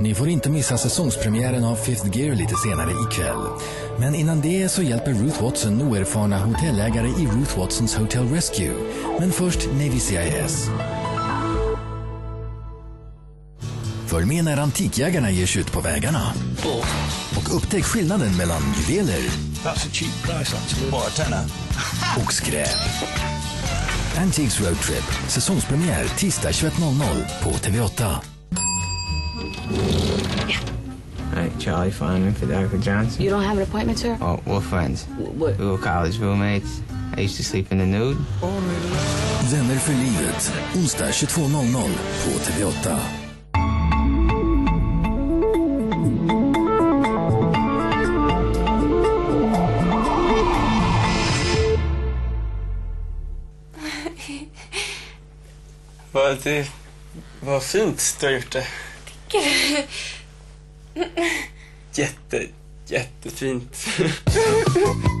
Ni får inte missa säsongspremiären av Fifth Gear lite senare ikväll. Men innan det så hjälper Ruth Watson oerfarna hotellägare i Ruth Watsons Hotel Rescue. Men först Navy CIS. Följ med när Antikjägarna ger sig ut på vägarna. Och upptäck skillnaden mellan juveler och skräp. Antiques Road Trip, säsongspremiär tisdag 21.00 på TV8. Hey, Charlie Feynman for Dr. Johnson. You don't have an appointment, sir? Oh, we're friends. What? We were college roommates. I used to sleep in the nude. Vänner för livet, onsdag 22.00 på TV8. Vad, det, vad fint du har gjort det. Jätte, jättefint.